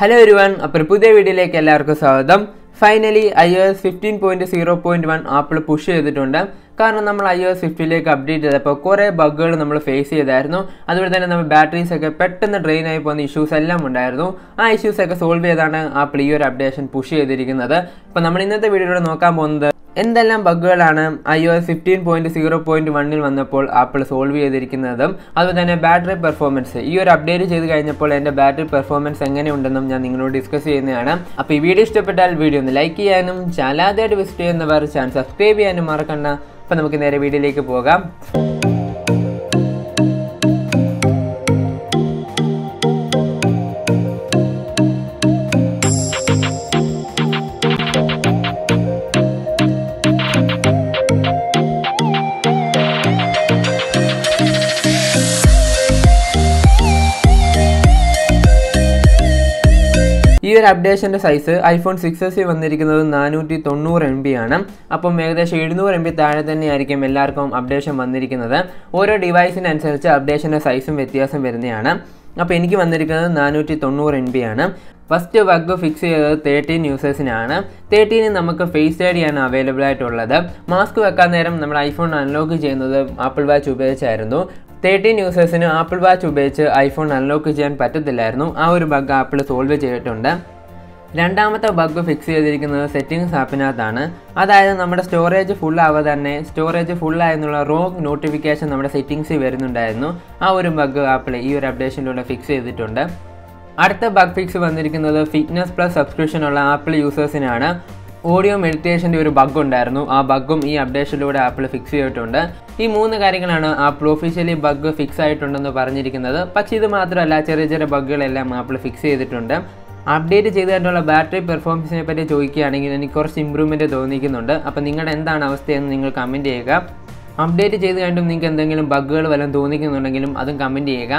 Hello ഒരുവൺ അപ്പോൾ പുതിയ വീഡിയോയിലേക്ക് എല്ലാവർക്കും സ്വാഗതം. Finally I O S fifteen point zero point one Apple push ചെയ്തിട്ടുണ്ട്. കാരണം നമ്മൾ ഐ ഒ എസ് ഫിഫ്റ്റിയിലേക്ക് അപ്ഡേറ്റ് ചെയ്തപ്പോൾ കുറേ ബഗ്ഗുകൾ നമ്മൾ ഫേസ് ചെയ്തായിരുന്നു. അതുപോലെ തന്നെ നമ്മൾ ബാറ്ററീസ് ഒക്കെ പെട്ടെന്ന് ഡ്രെയിൻ ആയി പോകുന്ന ഇഷ്യൂസ് എല്ലാം ഉണ്ടായിരുന്നു. ആ ഇഷ്യൂസ് ഒക്കെ സോൾവ് ചെയ്താണ് ആപ്പിൾ ഈ ഒരു അപ്ഡേഷൻ പുഷ് ചെയ്തിരിക്കുന്നത്. അപ്പോൾ നമ്മൾ ഇന്നത്തെ വീഡിയോയിലൂടെ നോക്കാൻ പോകുന്നത് എന്തെല്ലാം ബഗ്ഗുകളാണ് I O S fifteen point zero point വണ്ണിൽ വന്നപ്പോൾ ആപ്പിൾ സോൾവ് ചെയ്തിരിക്കുന്നതും അതുപോലെ തന്നെ ബാറ്ററി പെർഫോമൻസ് ഈ ഒരു അപ്ഡേറ്റ് ചെയ്ത് കഴിഞ്ഞപ്പോൾ എന്റെ ബാറ്ററി പെർഫോമൻസ് എങ്ങനെയുണ്ടെന്നും ഞാൻ നിങ്ങളോട് ഡിസ്കസ് ചെയ്യുന്നതാണ്. അപ്പോൾ ഈ വീഡിയോ ഇഷ്ടപ്പെട്ടാൽ വീഡിയോ ഒന്ന് ലൈക്ക് ചെയ്യാനും ചാനൽ ആയിട്ട് വിസിറ്റ് ചെയ്യുന്നവർ ചാനൽ സബ്സ്ക്രൈബ് ചെയ്യാനും മറക്കണ്ട. അപ്പോൾ നമുക്ക് നേരെ വീഡിയോയിലേക്ക് പോകാം. ഈ ഒരു അപ്ഡേഷന്റെ സൈസ് ഐഫോൺ സിക്സ് എസ് വന്നിരിക്കുന്നത് നാനൂറ്റി തൊണ്ണൂറ് എം ബി ആണ്. അപ്പം ഏകദേശം എഴുന്നൂറ് എം ബി താഴെ തന്നെയായിരിക്കും എല്ലാവർക്കും അപ്ഡേഷൻ വന്നിരിക്കുന്നത്. ഓരോ ഡിവൈസിനനുസരിച്ച് അപ്ഡേഷന്റെ സൈസും വ്യത്യാസം വരുന്നതാണ്. അപ്പോൾ എനിക്ക് വന്നിരിക്കുന്നത് നാനൂറ്റി തൊണ്ണൂറ് എം ബി ആണ്. ഫസ്റ്റ് ബഗ് ഫിക്സ് ചെയ്തത് തേർട്ടീൻ യൂസേഴ്സിനാണ് തേർട്ടീന് നമുക്ക് ഫേസ് ഐ ഡിയാണ് അവൈലബിൾ ആയിട്ടുള്ളത്. മാസ്ക് വെക്കാൻ നേരം നമ്മൾ ഐഫോൺ അൺലോക്ക് ചെയ്യുന്നത് ആപ്പിൾ വാച്ച് ഉപയോഗിച്ചായിരുന്നു. തേർട്ടീൻ യൂസേഴ്സിന് ആപ്പിൾ വാച്ച് ഉപയോഗിച്ച് ഐഫോൺ അൺലോക്ക് ചെയ്യാൻ പറ്റത്തില്ലായിരുന്നു. ആ ഒരു ബഗ് ആപ്പിൾ സോൾവ് ചെയ്തിട്ടുണ്ട്. രണ്ടാമത്തെ ബഗ് ഫിക്സ് ചെയ്തിരിക്കുന്നത് സെറ്റിംഗ്സ് ആപ്പിനകത്താണ്. അതായത് നമ്മുടെ സ്റ്റോറേജ് ഫുൾ ആവുക തന്നെ സ്റ്റോറേജ് ഫുൾ ആയെന്നുള്ള റോങ് നോട്ടിഫിക്കേഷൻ നമ്മുടെ സെറ്റിംഗ്സിൽ വരുന്നുണ്ടായിരുന്നു. ആ ഒരു ബഗ് ആപ്പിൾ ഈ ഒരു അപ്ഡേഷനിലൂടെ ഫിക്സ് ചെയ്തിട്ടുണ്ട്. അടുത്ത ബഗ് ഫിക്സ് വന്നിരിക്കുന്നത് ഫിറ്റ്നസ് പ്ലസ് സബ്സ്ക്രിപ്ഷൻ ഉള്ള ആപ്പിൾ യൂസേഴ്സിനാണ് ഓഡിയോ മെഡിറ്റേഷന്റെ ഒരു ബഗ് ഉണ്ടായിരുന്നു. ആ ബഗ്ഗും ഈ അപ്ഡേഷനിലൂടെ ആപ്പിൾ ഫിക്സ് ചെയ്തിട്ടുണ്ട്. ഈ മൂന്ന് കാര്യങ്ങളാണ് ആപ്പിൾ ഒഫീഷ്യലി ബഗ് ഫിക്സ് ആയിട്ടുണ്ടെന്ന് പറഞ്ഞിരിക്കുന്നത്. പക്ഷേ ഇത് മാത്രമല്ല ചെറിയ ചെറിയ ബഗ്ഗുകളെല്ലാം ആപ്പിൾ ഫിക്സ് ചെയ്തിട്ടുണ്ട്. അപ്ഡേറ്റ് ചെയ്തിട്ടുള്ള ബാറ്ററി പെർഫോമൻസിനെ പറ്റി ചോദിക്കുകയാണെങ്കിൽ എനിക്ക് കുറച്ച് ഇമ്പ്രൂവ്മെന്റ് തോന്നിക്കുന്നുണ്ട്. അപ്പോൾ നിങ്ങളുടെ എന്താണ് അവസ്ഥയെന്ന് നിങ്ങൾ കമന്റ് ചെയ്യുക. അപ്ഡേറ്റ് ചെയ്ത് കഴിഞ്ഞും നിങ്ങൾക്ക് എന്തെങ്കിലും ബഗ്ഗുകൾ വല്ലതും തോന്നിക്കുന്നുണ്ടെങ്കിലും അതും കമന്റ് ചെയ്യുക.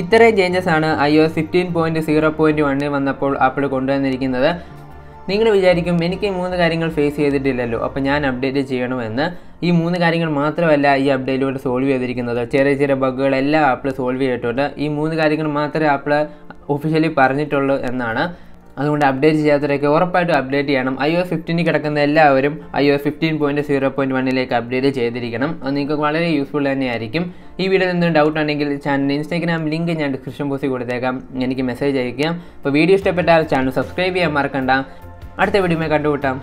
ഇത്രയും ചേഞ്ചസ് ആണ് I O fifteen point zero point വണ്ണിൽ വന്നപ്പോൾ ആപ്പിൾ കൊണ്ടുവന്നിരിക്കുന്നത്. നിങ്ങൾ വിചാരിക്കും എനിക്ക് ഈ മൂന്ന് കാര്യങ്ങൾ ഫേസ് ചെയ്തിട്ടില്ലല്ലോ. അപ്പോൾ ഞാൻ അപ്ഡേറ്റ് ചെയ്യണമെന്ന്. ഈ മൂന്ന് കാര്യങ്ങൾ മാത്രമല്ല ഈ അപ്ഡേറ്റിലൂടെ സോൾവ് ചെയ്തിരിക്കുന്നത്. ചെറിയ ചെറിയ ബഗ്ഗുകളെല്ലാം ആപ്പിൾ സോൾവ് ചെയ്തിട്ടുണ്ട്. ഈ മൂന്ന് കാര്യങ്ങൾ മാത്രമേ ആപ്പിൾ ഒഫീഷ്യലി പറഞ്ഞിട്ടുള്ളൂ എന്നാണ്. അതുകൊണ്ട് അപ്ഡേറ്റ് ചെയ്യാത്തവരൊക്കെ ഉറപ്പായിട്ടും അപ്ഡേറ്റ് ചെയ്യണം. ഐ ഒ ഫിഫ്റ്റീനിൽ കിടക്കുന്ന എല്ലാവരും I O fifteen point zero point വണ്ണിലേക്ക് അപ്ഡേറ്റ് ചെയ്തിരിക്കണം. അത് നിങ്ങൾക്ക് വളരെ യൂസ്ഫുൾ തന്നെയായിരിക്കും. ഈ വീഡിയോയിൽ എന്തെങ്കിലും ഡൗട്ട് ഉണ്ടെങ്കിൽ ചാനൽ ഇൻസ്റ്റാഗ്രാം ലിങ്ക് ഞാൻ ഡിസ്ക്രിപ്ഷൻ ബോക്സിൽ കൊടുത്തേക്കാം. എനിക്ക് മെസ്സേജ് അയക്കാം അപ്പോൾ വീഡിയോ ഇഷ്ടപ്പെട്ടാൽ ചാനൽ സബ്സ്ക്രൈബ് ചെയ്യാൻ മറക്കണ്ട. അടുത്ത വീഡിയോ കണ്ടുകൂട്ടാം